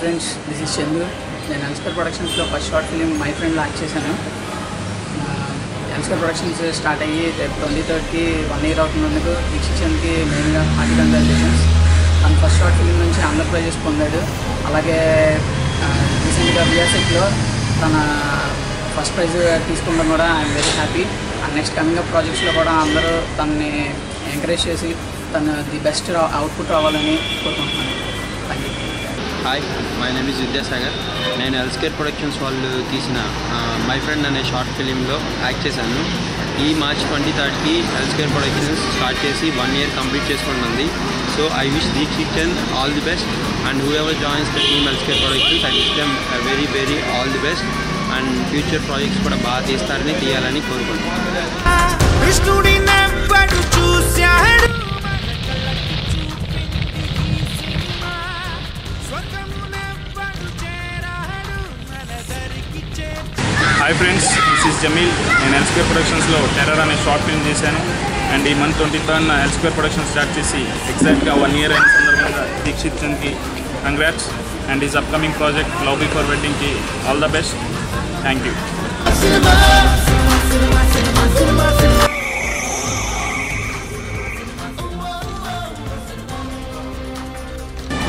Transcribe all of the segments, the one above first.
Friends this is Chandu నేను ఎన్స్కర్ ప్రొడక్షన్స్లో first short film my friend launch చేశాను. ఎన్స్కర్ productions start అయ్యి రేపు ట్వంటీ థర్డ్కి వన్ ఇయర్ అవుతున్నందుకు దీక్షిత్కి మెయిన్గా హార్టీ కంగ్రాచులేషన్స్ తన ఫస్ట్ షార్ట్ ఫిలిం నుంచి ఆంధ్ర ప్రైజెస్ పొందాడు. అలాగే uh, రీసెంట్గా బిఎస్ఎఫ్లో తన ఫస్ట్ ప్రైజ్ తీసుకుంటాం కూడా I'm very happy and next coming up ప్రాజెక్ట్స్లో కూడా అందరూ తనని ఎంకరేజ్ చేసి తను ది బెస్ట్ అవుట్పుట్ రావాలని కోరుకుంటున్నాను. Hi my name is Vidyasagar నేను ఎల్స్కేర్ ప్రొడక్షన్స్ వాళ్ళు తీసిన మై ఫ్రెండ్ అనే షార్ట్ ఫిలింలో యాక్ట్ చేశాను. ఈ మార్చ్ ట్వంటీ థర్డ్కి ఎల్స్కేర్ ప్రొడక్షన్స్ స్టార్ట్ చేసి వన్ ఇయర్ కంప్లీట్ చేసుకుంటుంది. So I wish Dikshit kitchen all the best and whoever joins the team L square productions I wish them very very all the best and future projects కూడా బాగా తీస్తారని తీయాలని కోరుకుంటున్నాను. Hi friends this is Jameel నేను L square ప్రొడక్షన్స్లో terror అనే short film చేశాను. And ఈ month twenty third L square production start చేసి ఎగ్జాక్ట్గా వన్ ఇయర్ అయిన సందర్భంగా Dikshit చంద్కి congrats and is upcoming project love before వెడ్డింగ్కి all the best thank you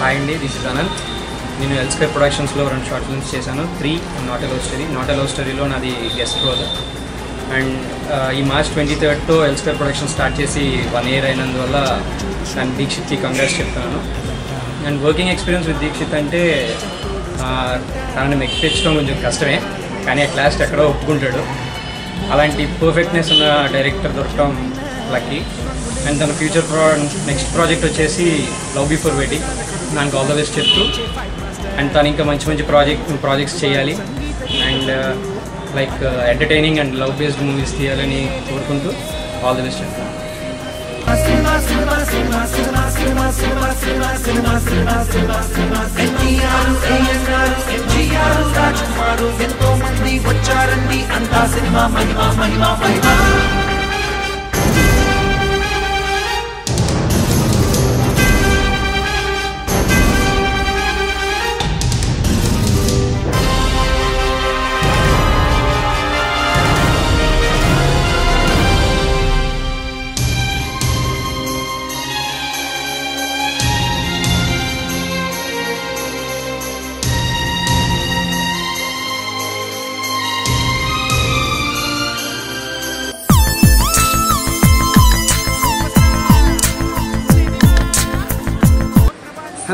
hi అండి దిస్ ఇస్ అనంత్ నేను ఎల్స్కేర్ ప్రొడక్షన్స్లో రెండు షార్ట్ ఫిల్మ్స్ చేశాను. Three not a love story not a love స్టోరీలో నాది గెస్ట్ రోల్ అండ్ ఈ మార్చ్ ట్వంటీ థర్డ్తో L square production start చేసి వన్ ఇయర్ అయినందువల్ల నేను దీక్షిత్కి కంగ్రాట్స్ చెప్తున్నాను. And working experience with Dikshit అంటే తనని మెక్కించడం కొంచెం కష్టమే. కానీ అట్ లాస్ట్ ఎక్కడో ఒప్పుకుంటాడు. అలాంటి పర్ఫెక్ట్నెస్ ఉన్న డైరెక్టర్ దొరకడం లక్కీ అండ్ తన ఫ్యూచర్ ప్రా నెక్స్ట్ ప్రాజెక్ట్ వచ్చేసి లవ్ బిఫోర్ వెడ్డింగ్ దానికి ఆల్ ద బెస్ట్ చెప్తూ అండ్ తను ఇంకా మంచి మంచి ప్రాజెక్ట్ ప్రాజెక్ట్స్ చేయాలి and like entertaining and love based movies తీయాలని కోరుకుంటూ ఆల్ ది బెస్ట్ చెప్తాను ఎంతో మంది వచ్చారండి అంతా సినిమా మహిమా మహిమా మహిమా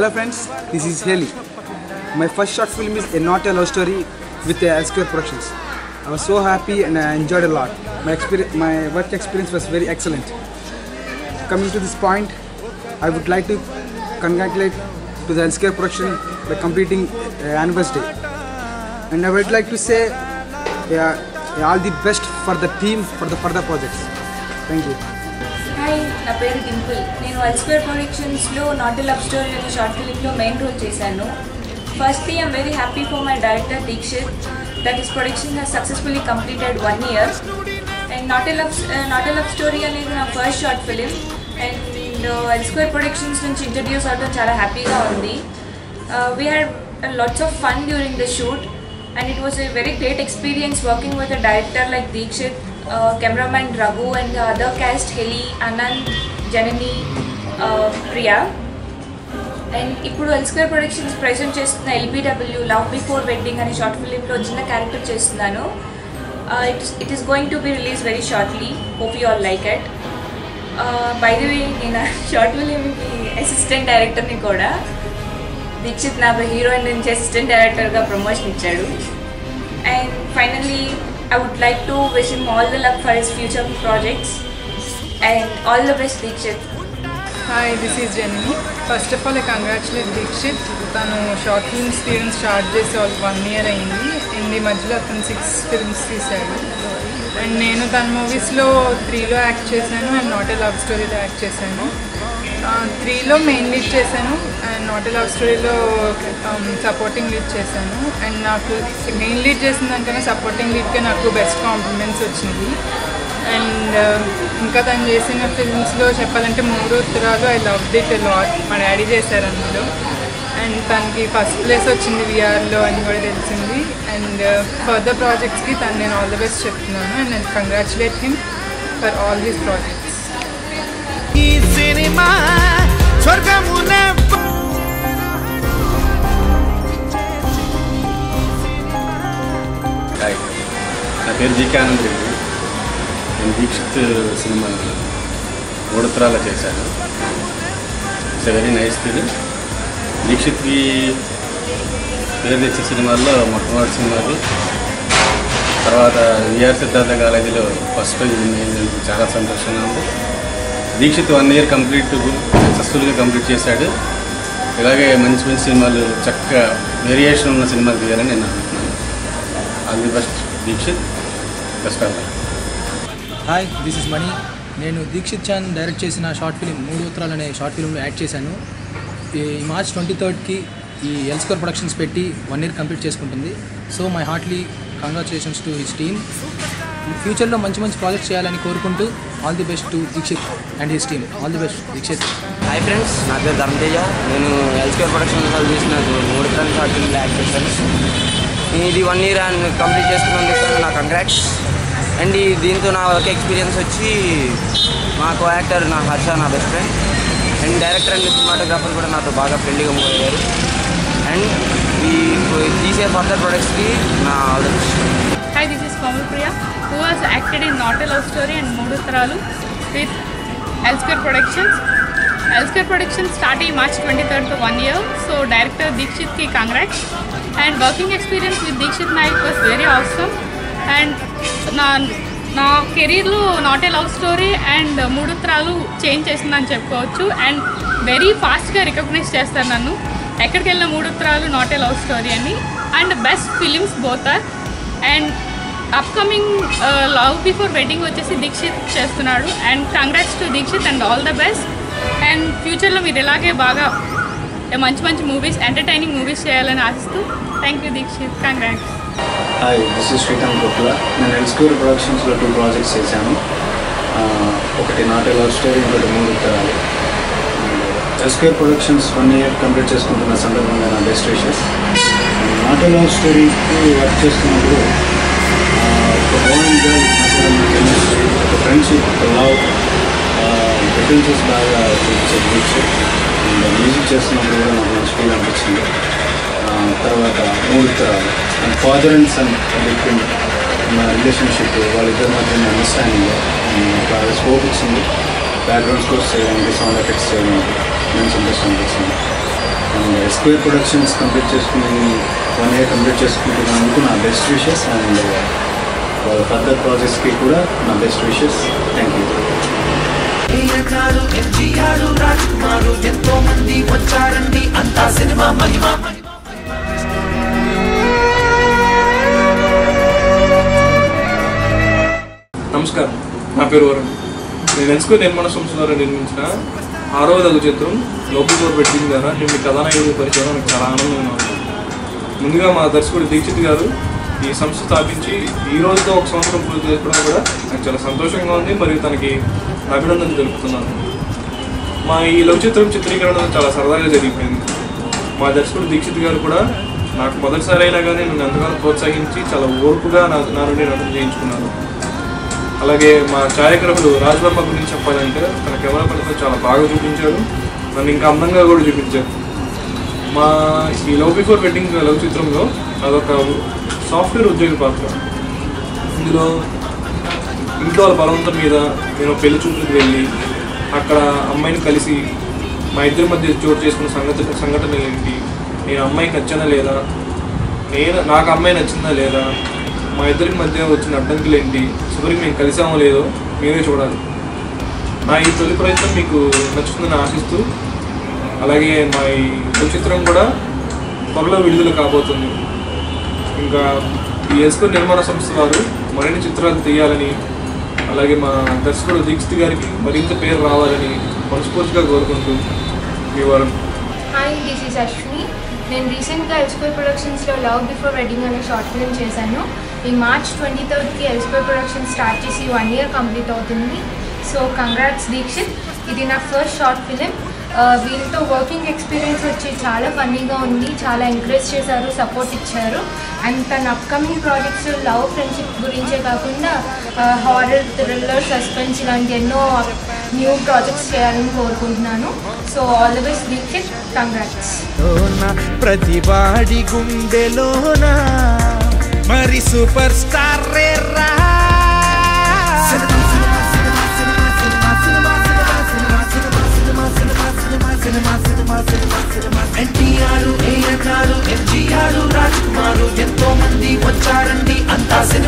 Hello friends, this is Haley. My first short film is a not a love story with Elsewhere Productions. I was so happy and I enjoyed a lot. My experience, my work experience was very excellent. Coming to this point, I would like to congratulate to the Elsewhere Production by completing uh, anniversary. And I would like to say uh, all the best for the team for the further projects. Thank you. నా పేరు డింపుల్. నేను వల్స్పేర్ ప్రొడక్షన్స్లో not love story అనే short ఫిలింలో main role చేశాను. First I'm very happy for my director Dikshit that is production has successfully completed one year and not love not love story అనేది నా first short film and L square productions నుంచి introduce అవడం చాలా హ్యాపీగా ఉంది. We had lots of fun during the shoot and it was a very great experience working with a director like Dikshit cameraman Raghu and other cast Heli Anant Janani Priya and ఇప్పుడు L square productions present చేస్తున్న LBW love before wedding అనే short ఫిలింలో చిన్న character చేస్తున్నాను. It it is going to be release very shortly hope you all like it by the way నేను short ఫిలింకి assistant డైరెక్టర్ని కూడా. దీక్షిత్ నాకు హీరోయిన్ నుంచి అసిస్టెంట్ డైరెక్టర్గా ప్రమోషన్ ఇచ్చాడు. And finally I would like to wish him all the luck for his future projects and all the best Dikshit Hi, this is Jenny. First of all I congratulate Dikshit తను short films తీయడం start చేసి వాళ్ళు one year అయింది. హిందీ మధ్యలో అతను six films తీశాడు. And నేను తన మూవీస్లో త్రీలో యాక్ట్ చేశాను. అండ్ నాట్ ఏ లవ్ స్టోరీలో యాక్ట్ చేశాను. త్రీలో మెయిన్ లీడ్ చేశాను అండ్ నాట్ లవ్ స్టోరీలో సపోర్టింగ్ లీడ్ చేశాను. అండ్ నాకు మెయిన్ లీడ్ చేసిన దానికన్నా సపోర్టింగ్ లీడ్కే నాకు బెస్ట్ కాంప్లిమెంట్స్ వచ్చింది అండ్ ఇంకా తను చేసిన ఫిల్మ్స్లో చెప్పాలంటే మూడు ఉత్తరాలు ఐ లవ్ దిట్ లాట్ మా డాడీ చేశారు అందులో. అండ్ తనకి ఫస్ట్ ప్లేస్ వచ్చింది విఆర్లో అని కూడా తెలిసింది. అండ్ ఫర్దర్ ప్రాజెక్ట్స్కి తను నేను ఆల్ ద బెస్ట్ చెప్తున్నాను. అండ్ నేను congratulate him for all these projects ఈ సినిమా స్వర్గమునే హాయ్ నా పేరు జీకే ఆనంద్ రెడ్డి. నేను దీక్షిత్ సినిమా మూడుత్రాల చేశాను. ఇట్స్ వెరీ నైస్ ఫిలిం దీక్షిత్కి పేరు తెచ్చే సినిమాల్లో మొట్టమొదటి సినిమాలు తర్వాత విఆర్ సిద్ధార్థ కాలేజీలో ఫస్ట్ ప్రైజ్ చాలా సంతోషంగా ఉంది. దీక్షిత్ వన్ ఇయర్ కంప్లీట్ సక్సెస్ఫుల్గా కంప్లీట్ చేశాడు. ఇలాగే మంచి మంచి సినిమాలు చక్కగా వేరియేషన్ ఉన్న సినిమాలు తీయాలని నేను అనుకుంటున్నాను. All the best Dikshit best of hi this is Mani నేను దీక్షిత్ చాంద్ డైరెక్ట్ చేసిన షార్ట్ ఫిలిం మూడు ఉత్తరాలు అనే షార్ట్ ఫిలింలో యాడ్ చేశాను. ఈ మార్చ్ ట్వంటీ థర్డ్కి ఈ ఎల్స్కోర్ ప్రొడక్షన్స్ పెట్టి వన్ ఇయర్ కంప్లీట్ చేసుకుంటుంది. So my heartly congratulations to his team ఫ్యూచర్లో మంచి మంచి ప్రాజెక్ట్స్ చేయాలని కోరుకుంటూ all the best to Dikshit and his team all the best Dikshit hi friends నా పేరు ధర్మతేజ. నేను హెల్త్కేర్ ప్రొడక్షన్ వాళ్ళు చేసిన మూడు ఫ్రెండ్స్ షార్ట్ ఫిల్మ్ చేశాను ఇది వన్ ఇయర్ అండ్ కంప్లీట్ చేసుకున్నందుకు నా కంగ్రాట్స్ అండ్ ఈ దీంతో నా ఒక ఎక్స్పీరియన్స్ వచ్చి మా కో యాక్టర్ నా హర్ష నా best friend and director and cinematographer కూడా నాతో బాగా ఫ్రెండ్లీగా పోయారు అండ్ ఈ తీసే ఫర్దర్ ప్రొడక్ట్స్కి నా all the best Hi, this is Kamal Priya, who has acted in Not a Love Story and Moodu Taralu with Elsewhere Elsewhere Productions started March 23rd to one year, so director Dikshit ki congrats. And working experience with Dikshit Naik was very awesome. And నా నా కెరీర్లో not a love story and మూడు త్రాలు change చేసిందని చెప్పుకోవచ్చు. And very ఫాస్ట్గా recognise చేస్తారు నన్ను. ఎక్కడికి వెళ్ళిన మూడు త్రాలు నాట్ ఏ లవ్ స్టోరీ అని and best films both are and upcoming love before wedding వచ్చేసి దీక్షిత్ చేస్తున్నాడు. And congrats to Dikshit and all the best and ఫ్యూచర్లో మీరు ఇలాగే బాగా మంచి మంచి మూవీస్ ఎంటర్టైనింగ్ మూవీస్ చేయాలని ఆశిస్తూ thank you Dikshit congrats hi this is Srikanth Gupta నేను ఎల్స్కూర్ ప్రొడక్షన్స్లో టూ ప్రాజెక్ట్స్ చేశాను. ఒకటి నాట్ లవ్ స్టోరీ ఇంకోటి మూడు ఉత్తరాలు L score productions one year complete చేసుకుంటున్న సందర్భంగా నా బెస్ట్ విషెస్ నాట్ లవ్ స్టోరీకి వర్క్ చేస్తున్నప్పుడు ఒక బాయ్ గర్ల్ ఒక ఫ్రెండ్షిప్ ఒక లవ్ డిఫరెన్సెస్ బాగా చూపించారు అండ్ మ్యూజిక్ చేస్తున్నప్పుడు కూడా నాకు మంచి ఫీల్ అనిపించింది తర్వాత మూడు తరాలు and father and son between మా రిలేషన్షిప్ వాళ్ళిద్దరి మధ్య అండర్స్టాండింగ్ బాగా స్కోప్ ఇచ్చింది. బ్యాక్గ్రౌండ్ స్కోర్స్ చేయడానికి సౌండ్ ఎఫెక్ట్స్ చేయడానికి మంచి ఇంట్రెస్ట్ అనిపించింది. అండ్ స్క్వేర్ ప్రొడక్షన్స్ కంప్లీట్ చేసుకుని వన్ ఇయర్ కంప్లీట్ చేసుకుంటున్నందుకు నా బెస్ట్ విషెస్ అండ్ వాళ్ళ ఫర్దర్ ప్రాజెక్ట్స్కి కూడా నా బెస్ట్ విషెస్ థ్యాంక్ యూ గారు ఎంజీఆర్ రాజ్ ఎంతో మంది వచ్చారండి అంతా సినిమా మహిమ నమస్కారం. నా పేరు వరుణ్. నేను ఎన్స్కో నిర్మాణ సంస్థ ద్వారా నిర్మించిన ఆరవ తగు చిత్రం లోపల పెట్టింది ద్వారా నేను మీ కథానాయుడు పరిచయం నాకు చాలా ఆనందంగా ఉంది ముందుగా మా దర్శకుడు దీక్షిత్ గారు ఈ సంస్థ స్థాపించి ఈ రోజుతో ఒక సంవత్సరం పూర్తి చేసుకోవడం కూడా నాకు చాలా సంతోషంగా ఉంది మరియు తనకి అభినందనలు తెలుపుతున్నాను. మా ఈ లఘు చిత్రం చిత్రీకరణ చాలా సరదాగా జరిగిపోయింది. మా దర్శకుడు దీక్షిత్ గారు కూడా నాకు మొదటిసారి అయినా కానీ నన్ను ఎంతగానో ప్రోత్సహించి చాలా ఓర్పుగా నా నా నుండి నటన చేయించుకున్నాను అలాగే మా ఛాయాగ్రహుడు రాజవర్మ గురించి చెప్పాలంటే తన కెమెరా పనితో చాలా బాగా చూపించారు. నన్ను ఇంకా అందంగా కూడా చూపించారు. మా ఈ లవ్ బిఫోర్ వెడ్డింగ్ లవ్ చిత్రంలో అదొక సాఫ్ట్వేర్ ఉద్యోగి పాత్ర. ఇందులో ఇంట్లో వాళ్ళ బలవంతం మీద నేను పెళ్ళి చూపులకు వెళ్ళి అక్కడ అమ్మాయిని కలిసి మా ఇద్దరి మధ్య చోటు చేసుకున్న సంగతి సంఘటనలు ఏంటి? నేను అమ్మాయికి నచ్చానా లేదా? నేను నాకు అమ్మాయి నచ్చిందా లేదా? మా ఇద్దరి మధ్య వచ్చిన అడ్డంకులు ఏంటి? చివరికి మేము కలిసామో లేదో మీరే చూడాలి. నా ఈ తొలి ప్రయత్నం మీకు నచ్చుతుందని ఆశిస్తూ అలాగే మా ఈ తొలి చిత్రం కూడా త్వరలో విడుదల కాబోతుంది. ఇంకా ఈ ఎస్కో నిర్మాణ సంస్థ వారు మరిన్ని చిత్రాలు తీయాలని అలాగే మా దర్శకుడు దీక్షిత్ గారికి మరింత పేరు రావాలని మనస్ఫూర్తిగా కోరుకుంటూ మీ వారం. హాయ్ దిస్ ఈస్ అశ్విని నేను రీసెంట్గా ఎల్స్కోర్ ప్రొడక్షన్స్లో లవ్ బిఫోర్ వెడ్డింగ్ అనే షార్ట్ ఫిల్మ్ చేశాను. ఈ మార్చ్ ట్వంటీ థర్డ్కి ఎల్స్కోర్ ప్రొడక్షన్ స్టార్ట్ చేసి వన్ ఇయర్ కంప్లీట్ అవుతుంది. సో కంగ్రాట్స్ దీక్షిత్ ఇది నా ఫస్ట్ షార్ట్ ఫిలిం వీళ్ళతో వర్కింగ్ ఎక్స్పీరియన్స్ వచ్చి చాలా ఫన్నీగా ఉంది చాలా ఎంకరేజ్ చేశారు సపోర్ట్ ఇచ్చారు. అండ్ తన అప్కమింగ్ ప్రాజెక్ట్స్ లవ్ ఫ్రెండ్షిప్ గురించే కాకుండా హారర్ థ్రిల్లర్ సస్పెన్స్ ఇలాంటి ఎన్నో న్యూ ప్రాజెక్ట్స్ చేయాలని కోరుకుంటున్నాను. So all the best Dikshit congrats ప్రతివాడి గుండెలోన మరి సూపర్ స్టార్ రే రా.